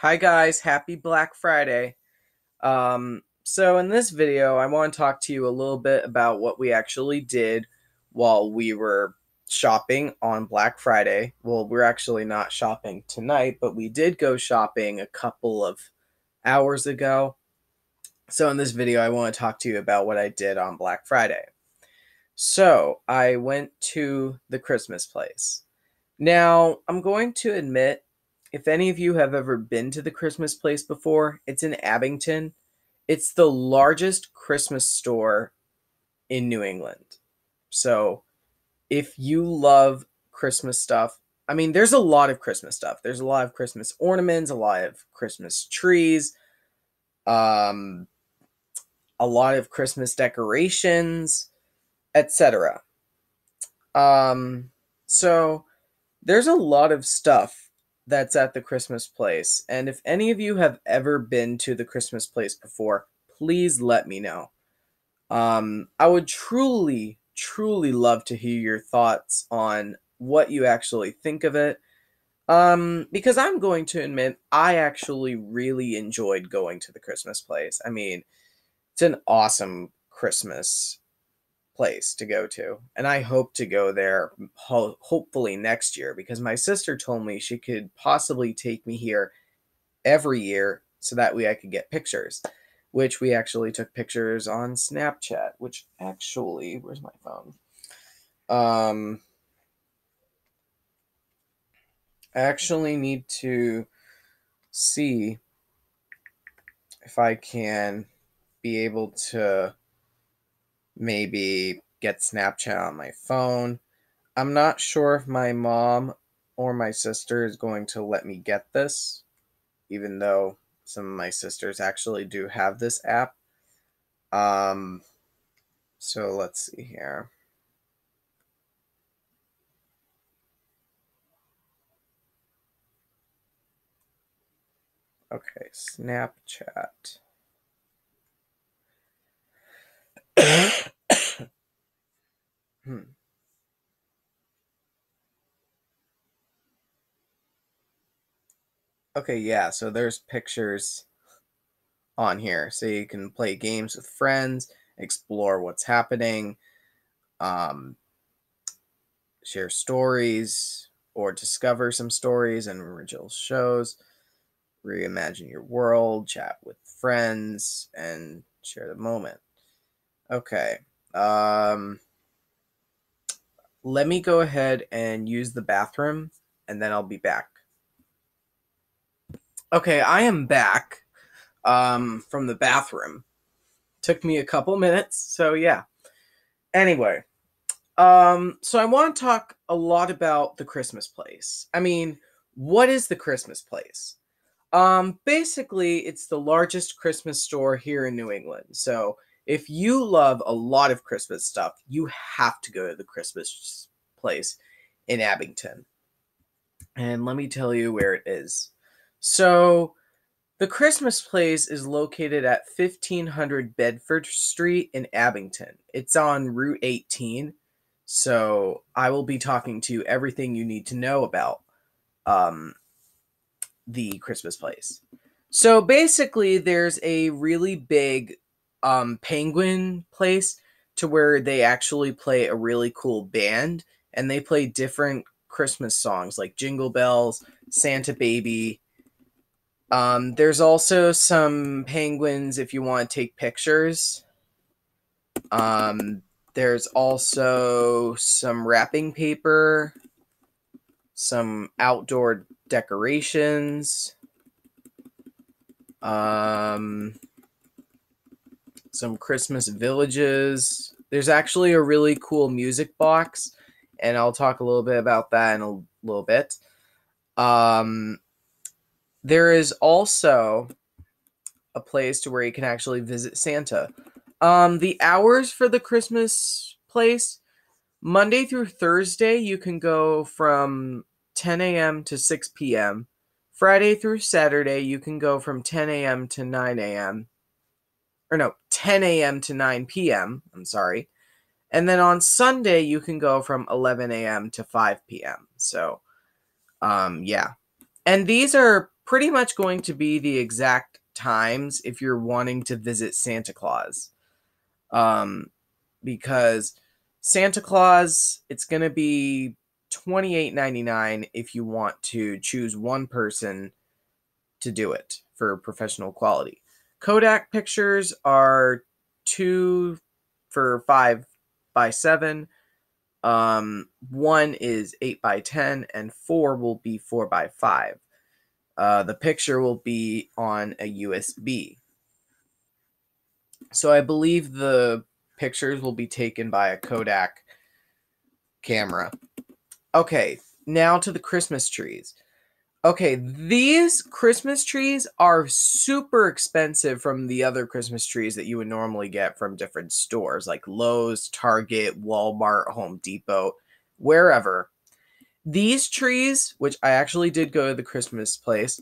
Hi guys, happy Black Friday. Um, so in this video, I want to talk to you a little bit about what we actually did while we were shopping on Black Friday. Well, we're actually not shopping tonight, but we did go shopping a couple of hours ago. So in this video, I want to talk to you about what I did on Black Friday. So I went to the Christmas place. Now, I'm going to admit if any of you have ever been to the Christmas place before, it's in Abington. It's the largest Christmas store in New England. So, if you love Christmas stuff, I mean, there's a lot of Christmas stuff. There's a lot of Christmas ornaments, a lot of Christmas trees, um, a lot of Christmas decorations, etc. Um, so there's a lot of stuff that's at the Christmas place. And if any of you have ever been to the Christmas place before, please let me know. Um, I would truly, truly love to hear your thoughts on what you actually think of it. Um, because I'm going to admit, I actually really enjoyed going to the Christmas place. I mean, it's an awesome Christmas place to go to. And I hope to go there ho- hopefully next year because my sister told me she could possibly take me here every year so that way I could get pictures, which we actually took pictures on Snapchat, which actually, where's my phone? Um, I actually need to see if I can be able to maybe get Snapchat on my phone. I'm not sure if my mom or my sister is going to let me get this, even though some of my sisters actually do have this app. Um, so let's see here. Okay, Snapchat. hmm. Okay, yeah, so there's pictures on here. So you can play games with friends, explore what's happening, um, share stories, or discover some stories and original shows, reimagine your world, chat with friends, and share the moment. Okay. Um, let me go ahead and use the bathroom and then I'll be back. Okay, I am back um, from the bathroom. Took me a couple minutes, so yeah. Anyway, um, so I want to talk a lot about the Christmas place. I mean, what is the Christmas place? Um, basically, it's the largest Christmas store here in New England. So if you love a lot of Christmas stuff, you have to go to the Christmas place in Abington. And let me tell you where it is. So, the Christmas place is located at 1500 Bedford Street in Abington. It's on Route 18. So, I will be talking to you everything you need to know about um, the Christmas place. So, basically, there's a really big um, Penguin place to where they actually play a really cool band and they play different Christmas songs like Jingle Bells, Santa Baby. Um, there's also some penguins if you want to take pictures. Um, there's also some wrapping paper, some outdoor decorations. Um, some Christmas villages. There's actually a really cool music box, and I'll talk a little bit about that in a little bit. Um, there is also a place to where you can actually visit Santa. Um, the hours for the Christmas place, Monday through Thursday, you can go from 10 a.m. to 6 p.m. Friday through Saturday, you can go from 10 a.m. to 9 a.m or no, 10 a.m. to 9 p.m. I'm sorry. And then on Sunday, you can go from 11 a.m. to 5 p.m. So, um, yeah. And these are pretty much going to be the exact times if you're wanting to visit Santa Claus. Um, because Santa Claus, it's going to be $28.99 if you want to choose one person to do it for professional quality. Kodak pictures are two for five by seven. Um, one is eight by ten, and four will be four by five. Uh, the picture will be on a USB. So I believe the pictures will be taken by a Kodak camera. Okay, now to the Christmas trees. Okay, these Christmas trees are super expensive from the other Christmas trees that you would normally get from different stores like Lowe's, Target, Walmart, Home Depot, wherever. These trees, which I actually did go to the Christmas place,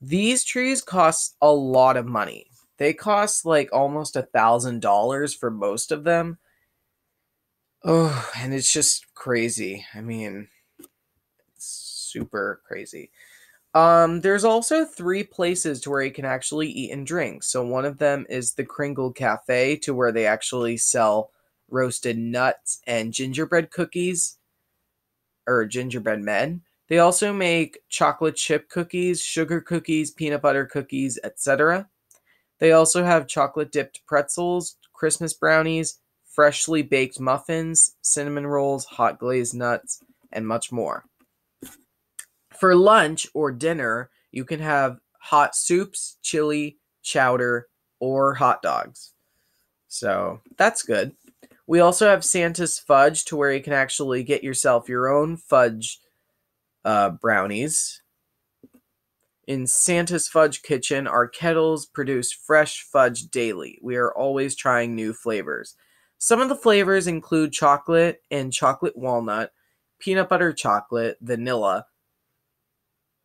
these trees cost a lot of money. They cost like almost a thousand dollars for most of them. Oh, and it's just crazy. I mean, super crazy. Um, there's also three places to where you can actually eat and drink. So one of them is the Kringle Cafe, to where they actually sell roasted nuts and gingerbread cookies or gingerbread men. They also make chocolate chip cookies, sugar cookies, peanut butter cookies, etc. They also have chocolate dipped pretzels, Christmas brownies, freshly baked muffins, cinnamon rolls, hot glazed nuts, and much more. For lunch or dinner, you can have hot soups, chili, chowder, or hot dogs. So that's good. We also have Santa's fudge to where you can actually get yourself your own fudge uh, brownies. In Santa's Fudge Kitchen, our kettles produce fresh fudge daily. We are always trying new flavors. Some of the flavors include chocolate and chocolate walnut, peanut butter chocolate, vanilla,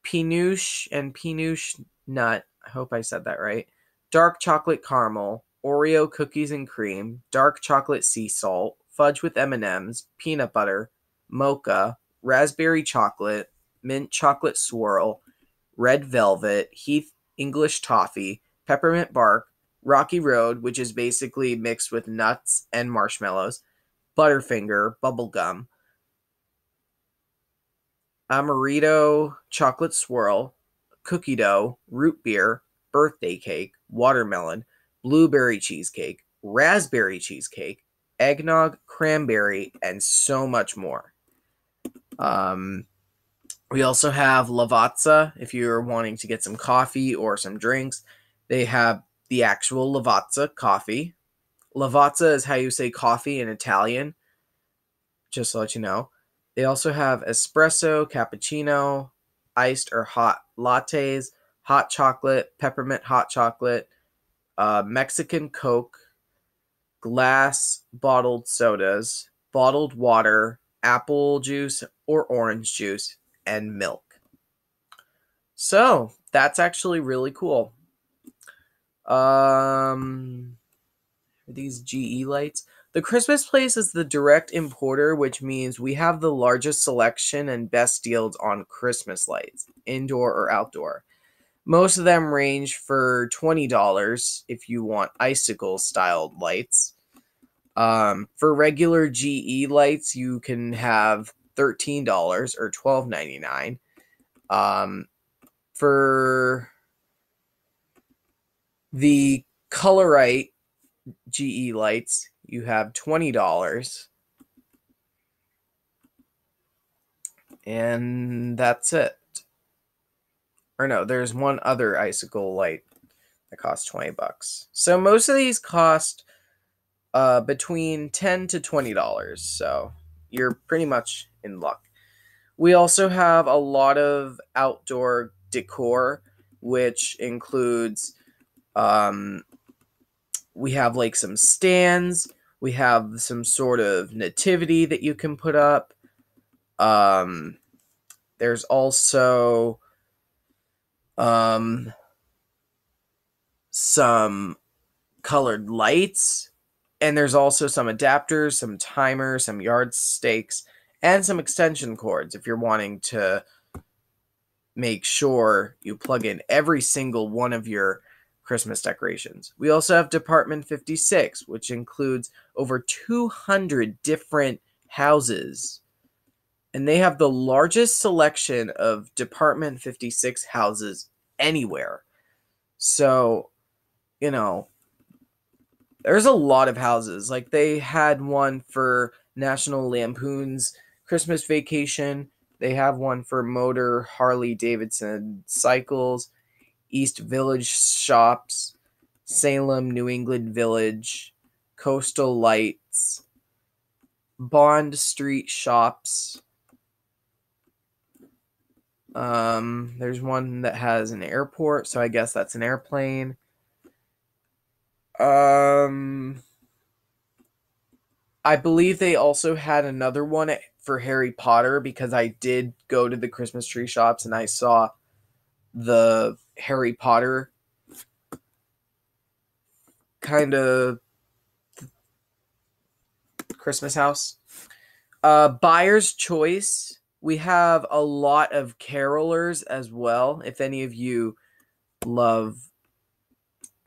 pinouche and pinouche nut. I hope I said that right. Dark chocolate caramel, Oreo cookies and cream, dark chocolate sea salt, fudge with M&Ms, peanut butter, mocha, raspberry chocolate, mint chocolate swirl, red velvet, Heath English toffee, peppermint bark, Rocky Road, which is basically mixed with nuts and marshmallows, Butterfinger, bubblegum, Amaretto chocolate swirl, cookie dough, root beer, birthday cake, watermelon, blueberry cheesecake, raspberry cheesecake, eggnog, cranberry, and so much more. Um, we also have Lavazza if you're wanting to get some coffee or some drinks. They have the actual Lavazza coffee. Lavazza is how you say coffee in Italian, just to let you know. They also have espresso, cappuccino, iced or hot lattes, hot chocolate, peppermint hot chocolate, uh, Mexican Coke, glass bottled sodas, bottled water, apple juice or orange juice, and milk. So that's actually really cool. Um, these GE lights. The Christmas Place is the direct importer, which means we have the largest selection and best deals on Christmas lights, indoor or outdoor. Most of them range for $20 if you want icicle styled lights. Um, for regular GE lights, you can have $13 or $12.99. Um, for the Colorite GE lights, you have $20. And that's it or no, there's one other icicle light that costs 20 bucks. So most of these cost uh, between 10 to 20 dollars. So you're pretty much in luck. We also have a lot of outdoor decor, which includes um, we have like some stands, we have some sort of nativity that you can put up. Um, there's also um, some colored lights, and there's also some adapters, some timers, some yard stakes, and some extension cords if you're wanting to make sure you plug in every single one of your Christmas decorations. We also have Department 56, which includes over 200 different houses. And they have the largest selection of Department 56 houses anywhere. So, you know, there's a lot of houses. Like they had one for National Lampoon's Christmas Vacation. They have one for Motor Harley Davidson Cycles, East Village Shops, Salem New England Village, Coastal Lights, Bond Street Shops. Um, there's one that has an airport, so I guess that's an airplane. Um, I believe they also had another one for Harry Potter because I did go to the Christmas tree shops and I saw the Harry Potter kind of Christmas house. Uh, buyer's choice. We have a lot of carolers as well. If any of you love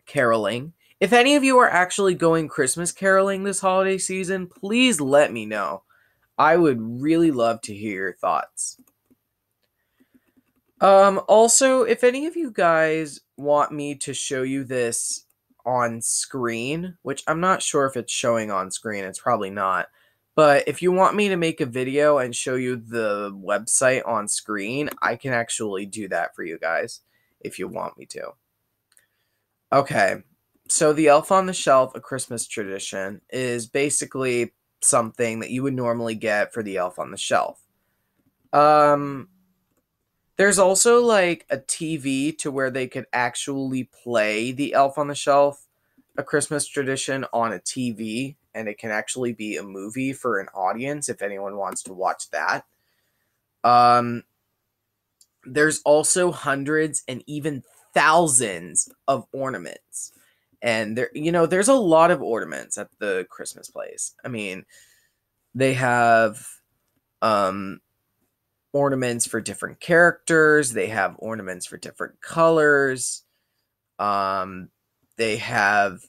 caroling, if any of you are actually going Christmas caroling this holiday season, please let me know. I would really love to hear your thoughts. Um, also, if any of you guys want me to show you this on screen, which I'm not sure if it's showing on screen, it's probably not. But if you want me to make a video and show you the website on screen, I can actually do that for you guys if you want me to. Okay, so the elf on the shelf a christmas tradition is basically something that you would normally get for the elf on the shelf um there's also like a tv to where they could actually play the elf on the shelf a christmas tradition on a tv and it can actually be a movie for an audience if anyone wants to watch that. Um there's also hundreds and even thousands of ornaments and there you know there's a lot of ornaments at the christmas place. I mean they have um ornaments for different characters they have ornaments for different colors um they have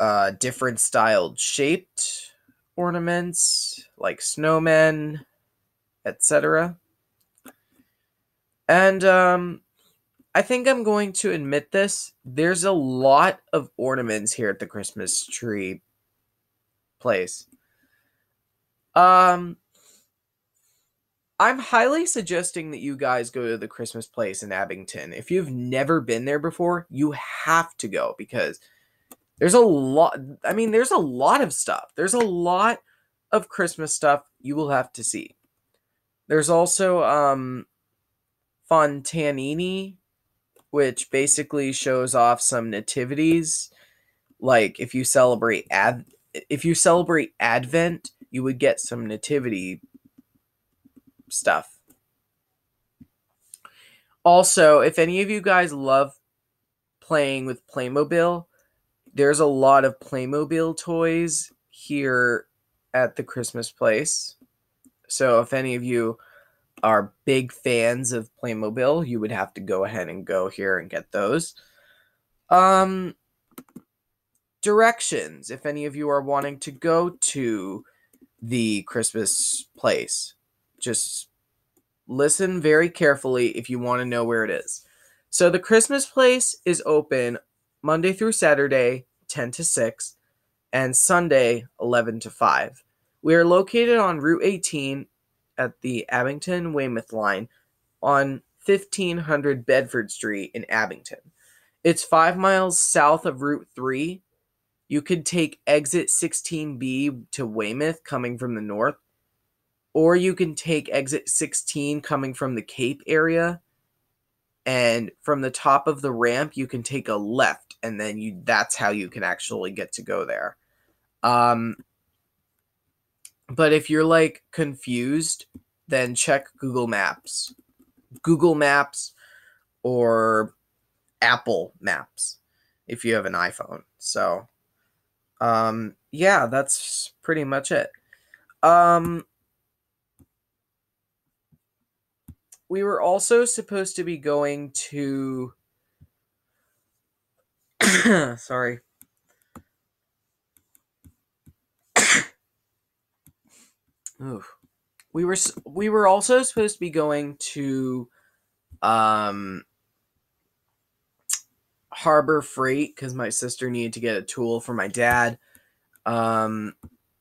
uh different styled shaped ornaments like snowmen etc and um I think I'm going to admit this. There's a lot of ornaments here at the Christmas tree place. Um I'm highly suggesting that you guys go to the Christmas place in Abington. If you've never been there before, you have to go because there's a lot I mean there's a lot of stuff. There's a lot of Christmas stuff you will have to see. There's also um Fontanini which basically shows off some nativities. Like if you celebrate ad if you celebrate Advent, you would get some nativity stuff. Also, if any of you guys love playing with Playmobil, there's a lot of Playmobil toys here at the Christmas place. So if any of you are big fans of Playmobil, you would have to go ahead and go here and get those. Um, directions, if any of you are wanting to go to the Christmas place, just listen very carefully if you want to know where it is. So the Christmas place is open Monday through Saturday, 10 to 6, and Sunday, 11 to 5. We are located on Route 18 at the Abington Weymouth line on 1500 Bedford Street in Abington. It's five miles south of Route 3. You could take exit 16B to Weymouth coming from the north, or you can take exit 16 coming from the Cape area. And from the top of the ramp, you can take a left, and then you that's how you can actually get to go there. Um, but if you're like confused, then check Google Maps. Google Maps or Apple Maps if you have an iPhone. So um yeah, that's pretty much it. Um we were also supposed to be going to. Sorry. Ooh. We were we were also supposed to be going to um Harbor Freight because my sister needed to get a tool for my dad. Um,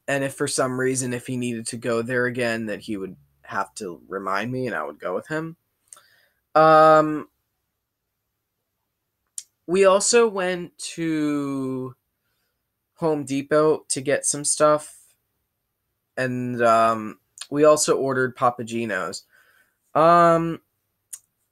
and if for some reason, if he needed to go there again, that he would have to remind me and I would go with him. Um, we also went to Home Depot to get some stuff. And um, we also ordered Papa Gino's. Um,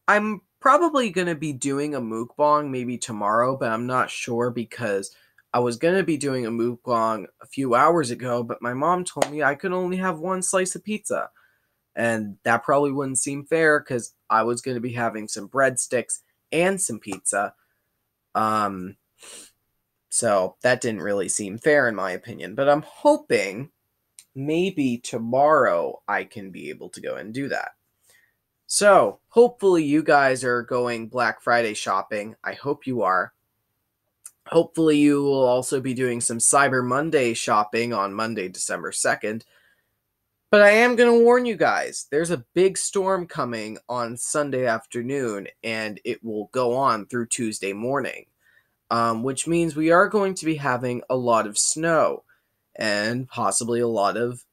I'm probably going to be doing a mukbang maybe tomorrow, but I'm not sure because I was going to be doing a mukbang a few hours ago, but my mom told me I could only have one slice of pizza. And that probably wouldn't seem fair because I was going to be having some breadsticks and some pizza. Um, so that didn't really seem fair in my opinion, but I'm hoping maybe tomorrow I can be able to go and do that. So, hopefully, you guys are going Black Friday shopping. I hope you are. Hopefully, you will also be doing some Cyber Monday shopping on Monday, December 2nd. But I am going to warn you guys there's a big storm coming on Sunday afternoon, and it will go on through Tuesday morning, um, which means we are going to be having a lot of snow and possibly a lot of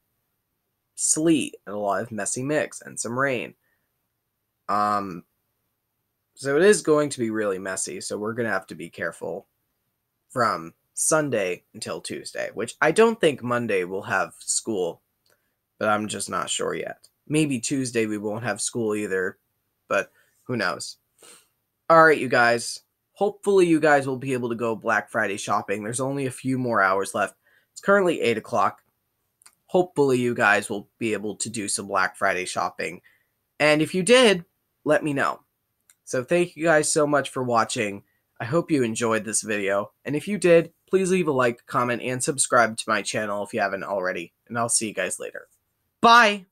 sleet and a lot of messy mix and some rain. Um, so it is going to be really messy. So we're going to have to be careful from Sunday until Tuesday, which I don't think Monday will have school, but I'm just not sure yet. Maybe Tuesday we won't have school either, but who knows. All right, you guys. Hopefully, you guys will be able to go Black Friday shopping. There's only a few more hours left. It's currently 8 o'clock. Hopefully, you guys will be able to do some Black Friday shopping. And if you did, let me know. So thank you guys so much for watching. I hope you enjoyed this video, and if you did, please leave a like, comment, and subscribe to my channel if you haven't already, and I'll see you guys later. Bye!